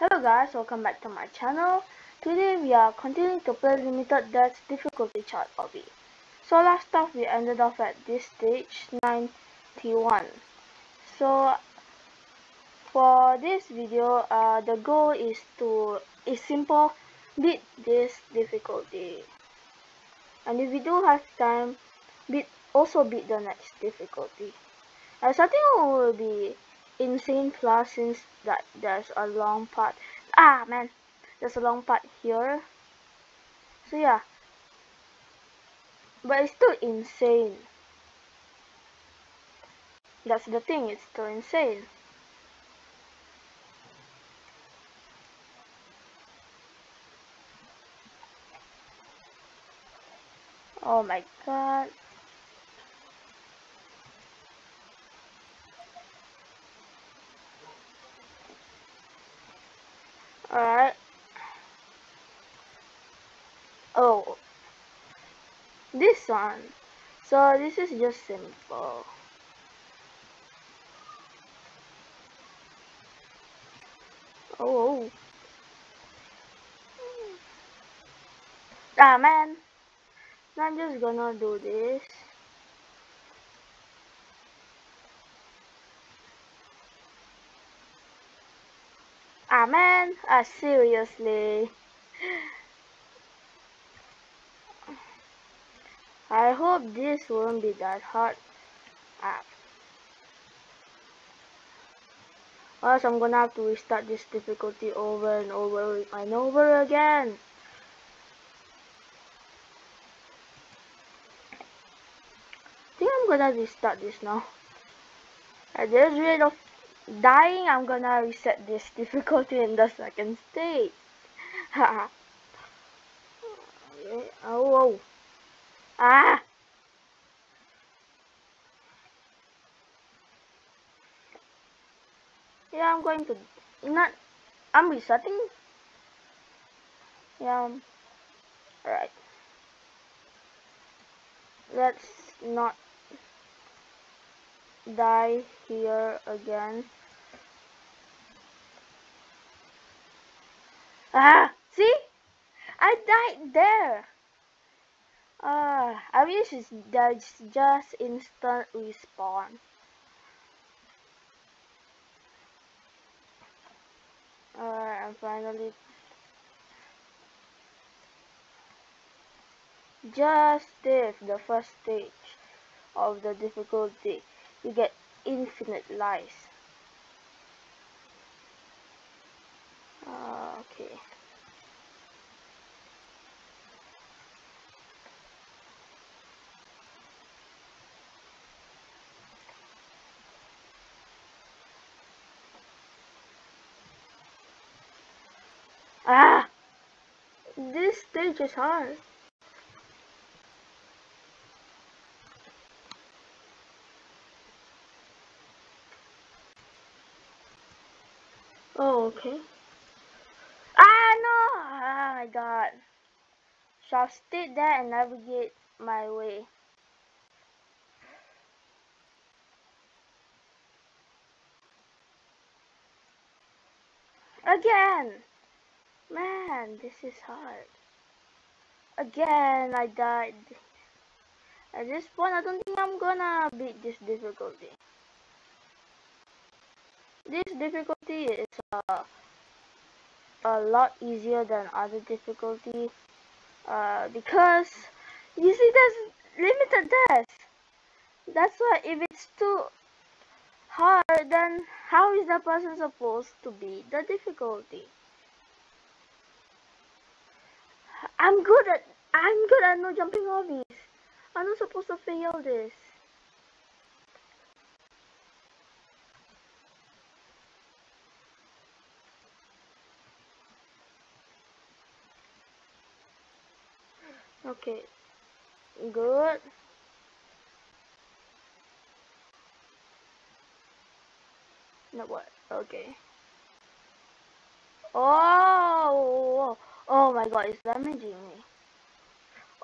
Hello guys, welcome back to my channel. Today we are continuing to play Limited Death Difficulty Chart Obby. So last time we ended off at this stage, 91. So for this video, uh, the goal is to, is simple, beat this difficulty. And if we do have time, beat also beat the next difficulty. Something we will be insane plus since that there's a long part. Ah man there's a long part here. So yeah. But it's still insane. That's the thing it's still insane. Oh my god Alright. Oh. This one. So this is just simple. Oh. Ah man. I'm just gonna do this. Ah man, ah seriously. I hope this won't be that hard. Ah. Or else I'm gonna have to restart this difficulty over and over and over again. I think I'm gonna restart this now. I just rid of dying, I'm gonna reset this difficulty in the second stage. oh, oh. Ah! Yeah, I'm going to not. I'm resetting. Yeah. Alright. Let's not die here again. Ah, see? I died there. Ah, uh, I wish that's just instant respawn. Alright, I'm finally just if the first stage of the difficulty you get infinite lives uh, okay Ah! Is hard. Oh, okay. Ah, no! Oh my god. Shall stay there and navigate my way. Again! Man, this is hard. Again, I died. At this point, I don't think I'm gonna beat this difficulty. This difficulty is uh, a lot easier than other difficulty uh, because you see there's limited deaths that's why if it's too hard then how is the person supposed to beat the difficulty I'm good at I'm good at no jumping obbies I'm not supposed to fail this Okay. Good. No what? Okay. Oh, Oh my god, it's damaging me.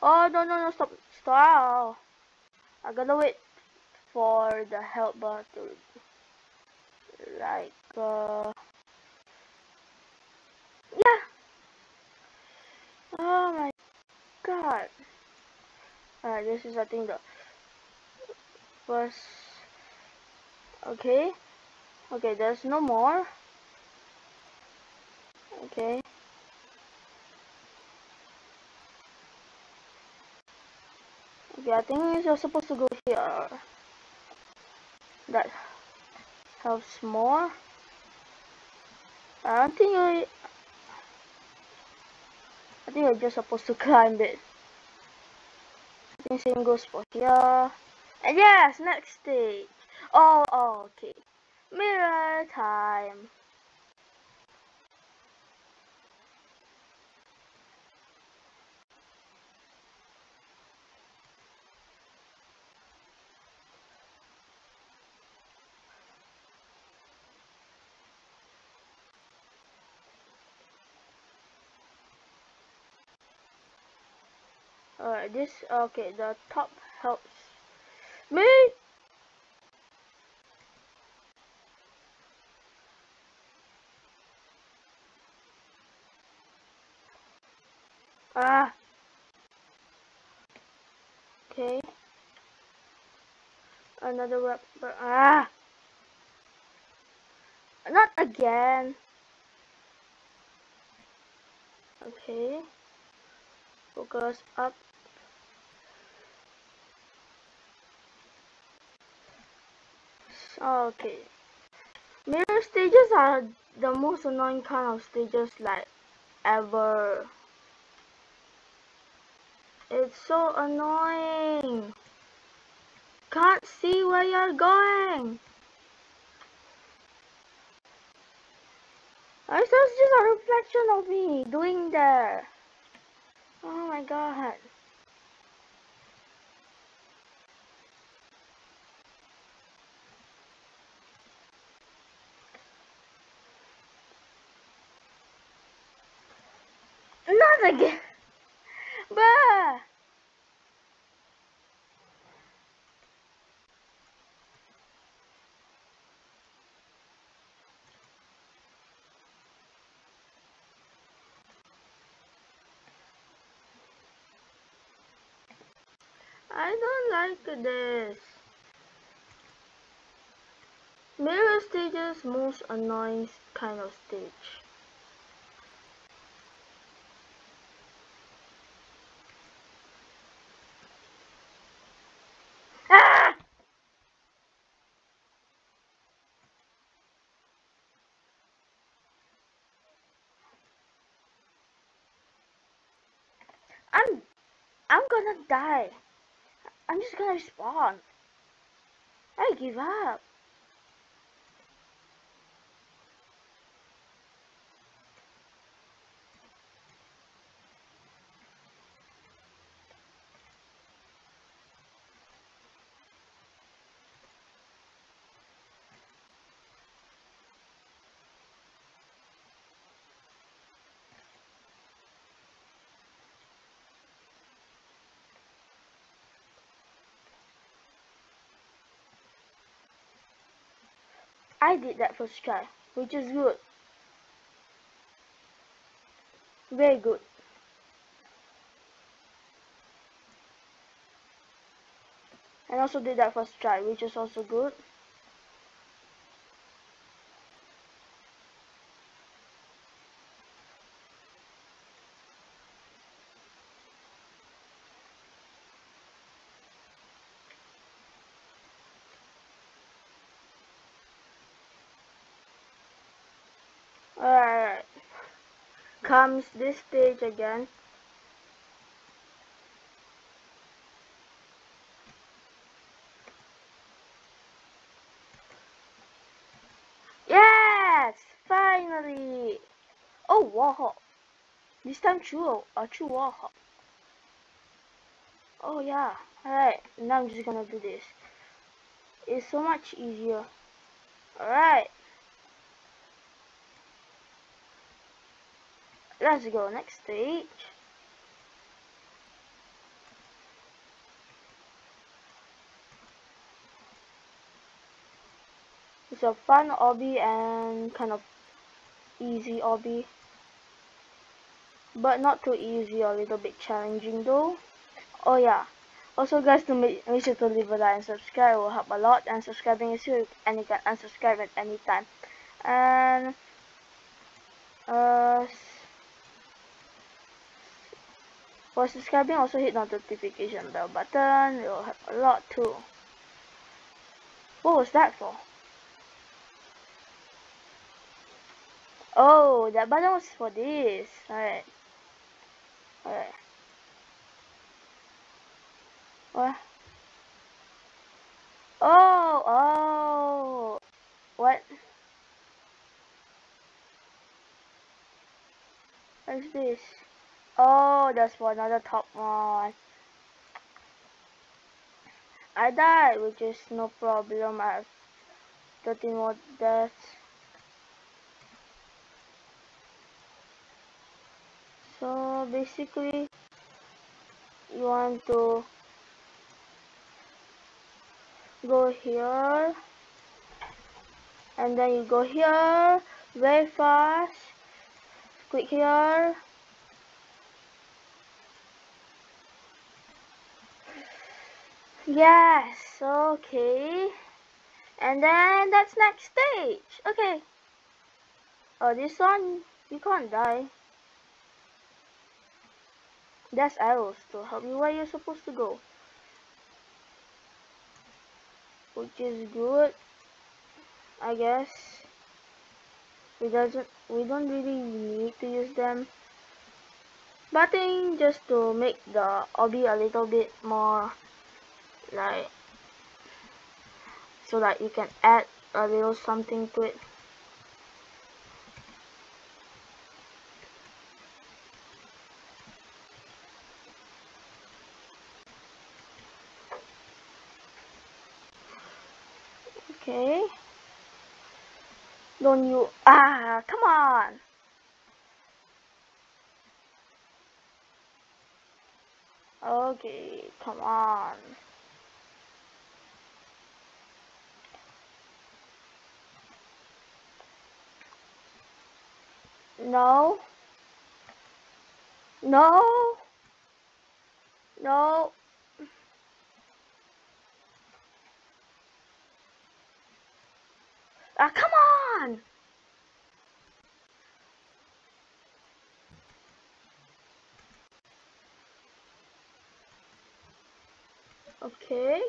Oh no no no stop. Stop. I gotta wait for the help bar to like uh Yeah. Oh my god. Alright this is I think the first Okay. Okay there's no more. Okay. Okay, I think you're supposed to go here. That helps more. I don't think you I think you're just supposed to climb it. I think same goes for here. And yes, next stage. Oh, oh okay. Mirror time. Alright, this, okay, the top helps me. Ah. Okay. Another weapon. Ah. Not again. Okay. Focus up. Oh, okay. Mirror stages are the most annoying kind of stages like ever. It's so annoying. Can't see where you're going. I saw just a reflection of me doing there. Oh my god. Not again. Bruh. I don't like this. Mirror stages most annoying kind of stage. Ah! I'm I'm gonna die. I'm just gonna respawn. I give up. I did that first try, which is good. Very good. And also did that first try, which is also good. Alright. Comes this stage again. Yes! Finally! Oh, Warhawk. This time true, a uh, true Warhawk. Oh yeah. Alright, now I'm just gonna do this. It's so much easier. Alright. Let's go next stage. It's a fun obby and kind of easy obby. but not too easy or a little bit challenging though oh yeah also guys to make, make sure to leave a like and subscribe it will help a lot and subscribing is free and you can unsubscribe at any time and uh for subscribing also hit the notification bell button. Will help a lot too what was that for? Oh that button was for this. Alright. Alright. What? Oh oh. What? What is this Oh, that's for another top one. I died, which is no problem. I have 13 more deaths. So basically, you want to go here and then you go here very fast click here Yes, okay. And then that's next stage. Okay. Oh, this one, you can't die. There's arrows to help you where you're supposed to go. Which is good. I guess. We doesn't we don't really need to use them. But I think just to make the obby a little bit more like so that you can add a little something to it. Okay. Don't you ah come on. Okay come on No. No. No. Ah, come on! Okay.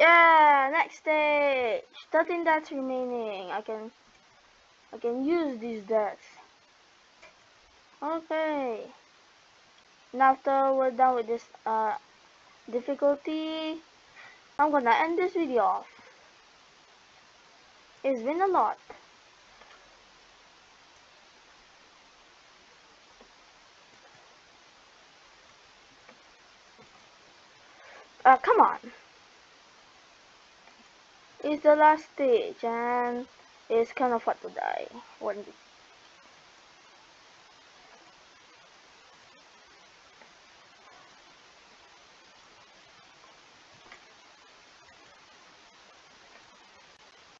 Yeah, next stage. 13 that's remaining. I can I can use these decks. Okay. Now after we're done with this uh, difficulty, I'm gonna end this video off. It's been a lot. Uh, come on. It's the last stage and it's kind of hard to die when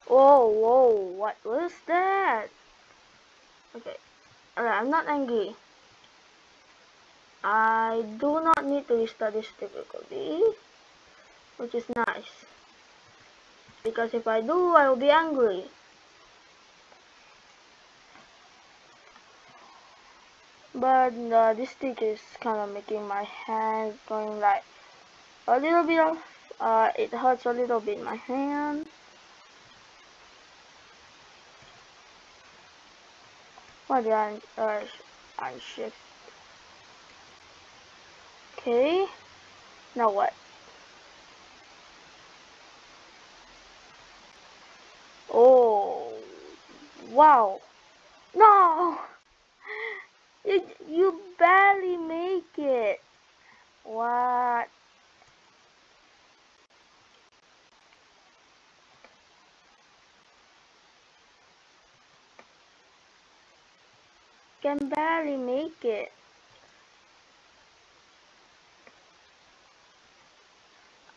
Whoa, whoa, what was that? Okay, Alright, I'm not angry. I do not need to restart this difficulty, which is nice. Because if I do, I will be angry. But uh, this stick is kind of making my hand going like a little bit of uh, it hurts a little bit my hand. What did I uh, unshift okay now what? Oh wow. No you, you barely make it. What? Can barely make it.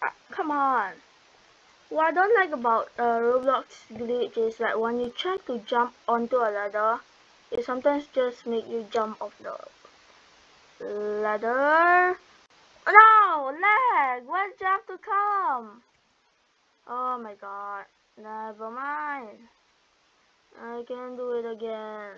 Uh, come on. What I don't like about uh, Roblox glitch is that when you try to jump onto a ladder, it sometimes just make you jump off the ladder. No, lag. You have to come? Oh my god. Never mind. I can do it again.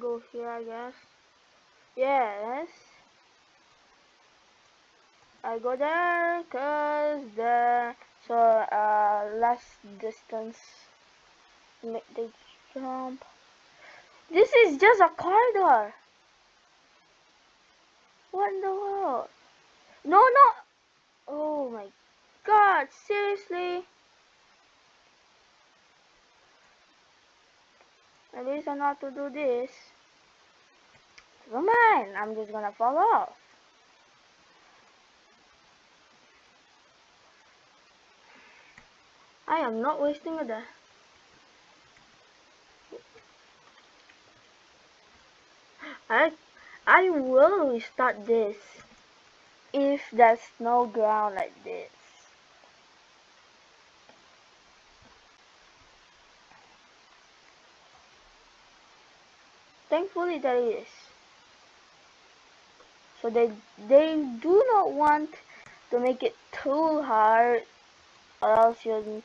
Go here, I guess. Yes. I go there cause the so uh less distance make the jump. This is just a corridor. What in the world? No, no. Oh my god, seriously? At least I know how to do this. Never mind, I'm just gonna fall off. I am not wasting a day. I I will restart this if there's no ground like this. Thankfully there is. So they they do not want to make it too hard or else you're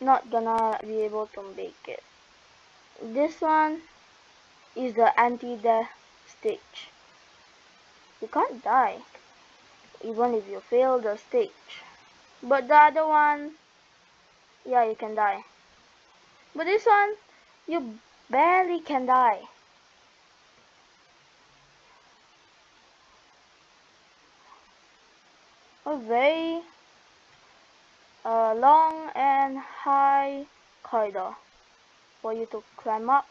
not gonna be able to make it. This one is the anti-death stage. You can't die even if you fail the stage. But the other one, yeah, you can die. But this one, you barely can die. Very a long and high corridor for you to climb up.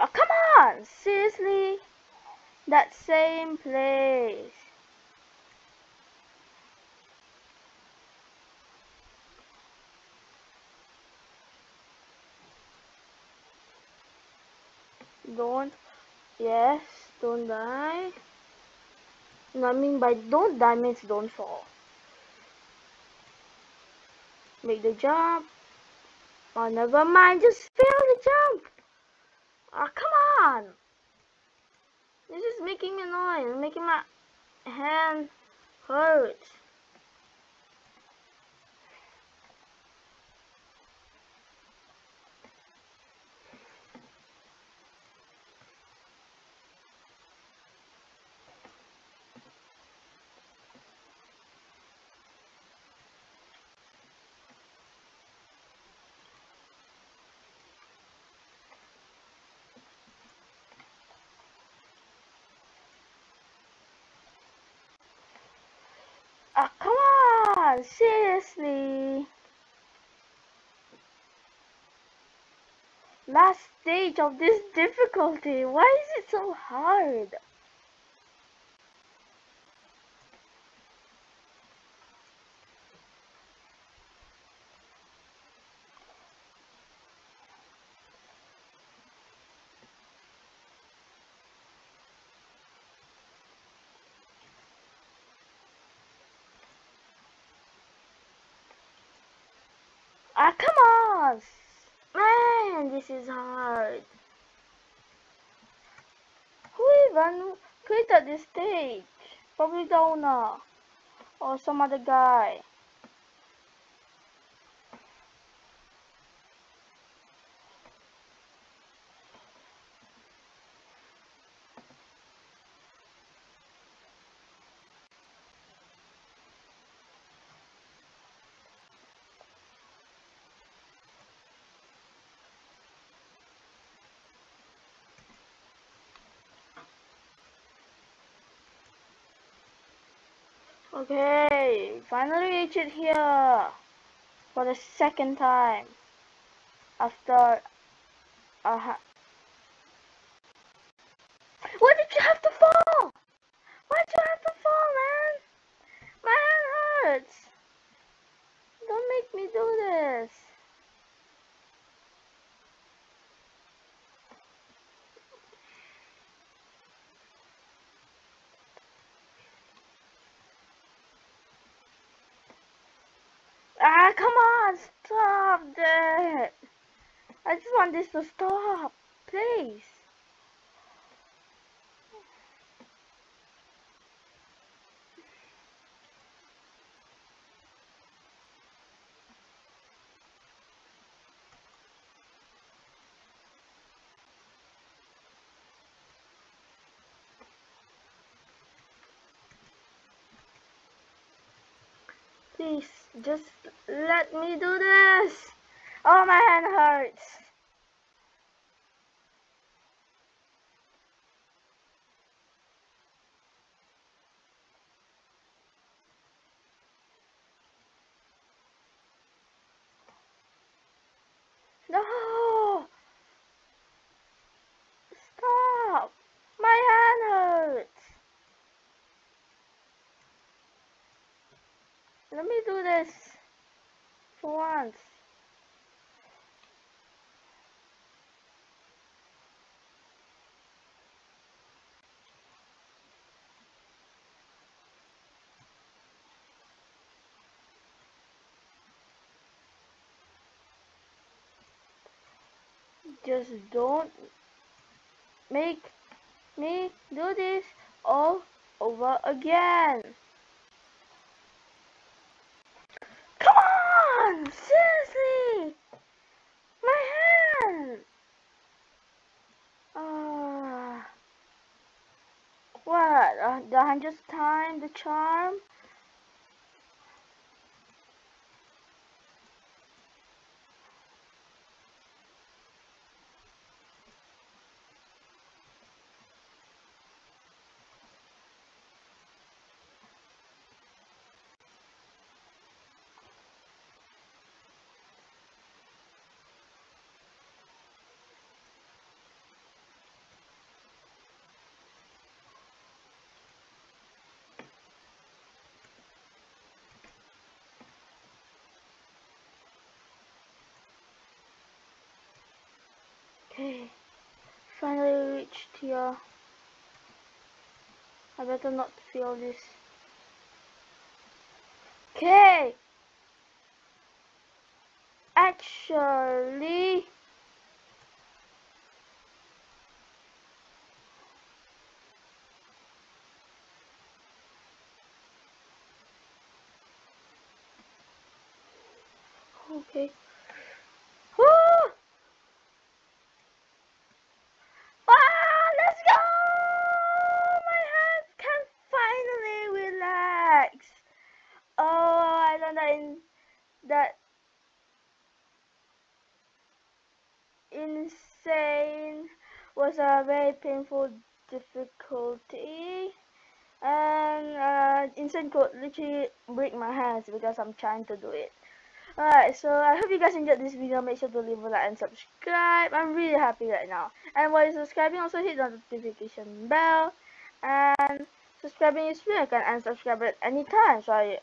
Oh, come on! Seriously? That same place. don't yes don't die. No, I mean by don't die means don't fall. Make the jump. Oh never mind just fail the jump. Oh come on this is making me annoying. Making my hand hurt Oh, come on! Seriously? Last stage of this difficulty. Why is it so hard? Ah, come on! Man, this is hard. Who even created this stage? Probably owner. Or some other guy. Okay, finally reached it here for the second time. after uh, why did you have to fall? Why'd you have to fall, man? My hand hurts. Don't make me do this. Ah, come on, stop it. I just want this to stop, please. Please, just let me do this. Oh, my hand hurts. No! Stop! My hand hurts! Let me do this Just don't make me do this all over again. Come on! Seriously! My hand! Uh, what? The hundredth time the charm? Okay, finally reached here. I better not feel this. Okay. Actually, okay. Was a very painful difficulty. And uh, insane could literally break my hands because I'm trying to do it. Alright so I hope you guys enjoyed this video. Make sure to leave a like and subscribe. I'm really happy right now. And while you're subscribing also hit the notification bell. And subscribing is free. I can unsubscribe at any time. So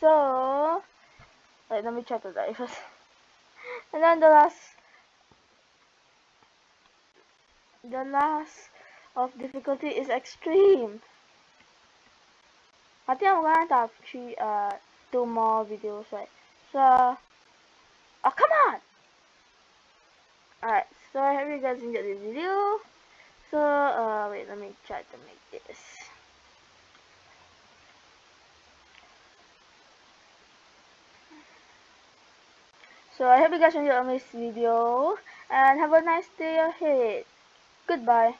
so Wait, let me check the die first. and then the last the last of difficulty is extreme. I think I'm gonna have three uh two more videos right. So oh come on! Alright, so I hope you guys enjoyed this video. So uh wait let me try to make this. So I hope you guys enjoyed this video and have a nice day ahead. Goodbye.